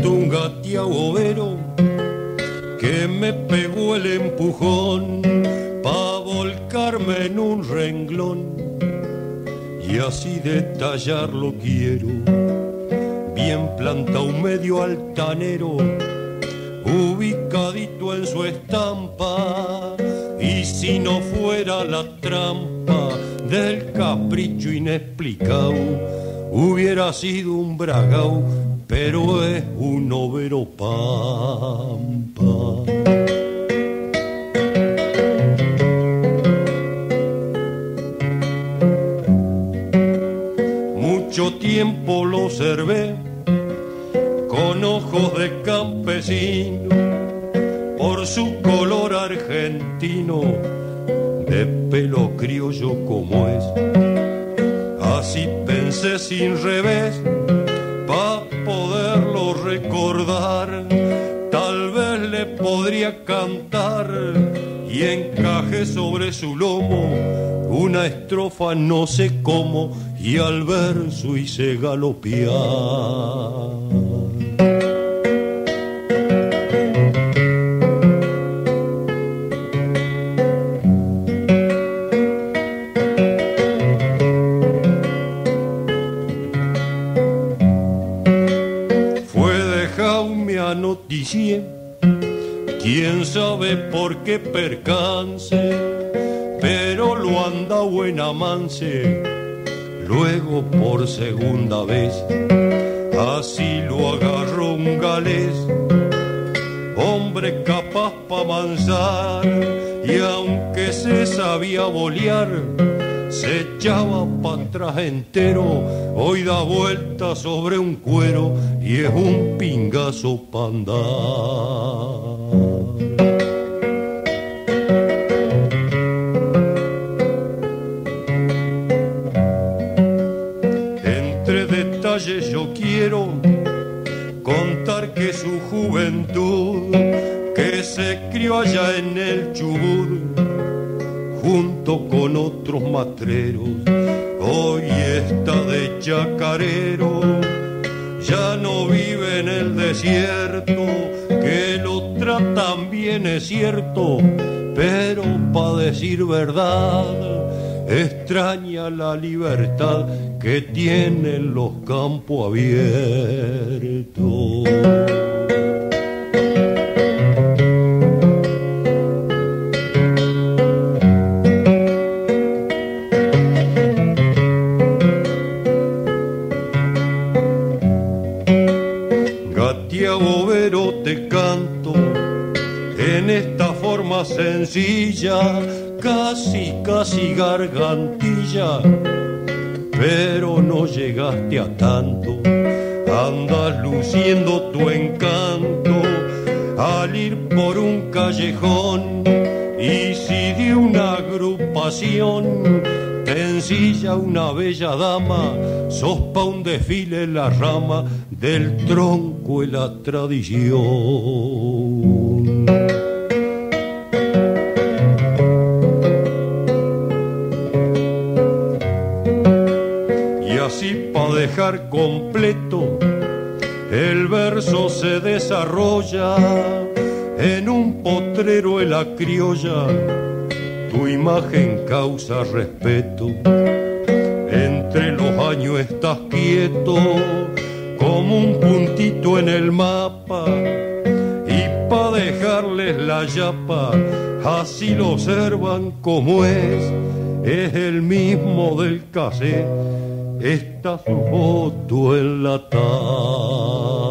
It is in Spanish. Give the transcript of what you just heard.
siento un gateado que me pegó el empujón pa' volcarme en un renglón y así detallarlo quiero. Bien planta un medio altanero, ubicadito en su estampa. Y si no fuera la trampa del capricho inexplicado, hubiera sido un bragao pero es un overo pampa. Mucho tiempo lo observé con ojos de campesino por su color argentino de pelo criollo como es. Así pensé sin revés, recordar. Tal vez le podría cantar y encaje sobre su lomo una estrofa no sé cómo y al verso hice galopear. Quién sabe por qué percance, pero lo anda buena manse, luego por segunda vez, así lo agarró un galés, hombre capaz pa' manzar, y aunque se sabía bolear, se echaba para atrás entero, hoy da vuelta sobre un cuero y es un pingazo panda. Entre detalles yo quiero contar que su juventud, que se crió allá en el Chubut, junto con otros matreros. Hoy está de chacarero, ya no vive en el desierto, que lo tratan bien es cierto, pero para decir verdad, extraña la libertad que tienen los campos abiertos. Sencilla, casi, casi gargantilla, pero no llegaste a tanto. Andas luciendo tu encanto al ir por un callejón y si de una agrupación te ensilla una bella dama, sos pa' un desfile la rama del tronco y la tradición. Dejar completo, el verso se desarrolla en un potrero en la criolla, tu imagen causa respeto, entre los años estás quieto como un puntito en el mapa. Y pa' dejarles la yapa, así lo observan como es, es el mismo del cassette está su foto en la tarde.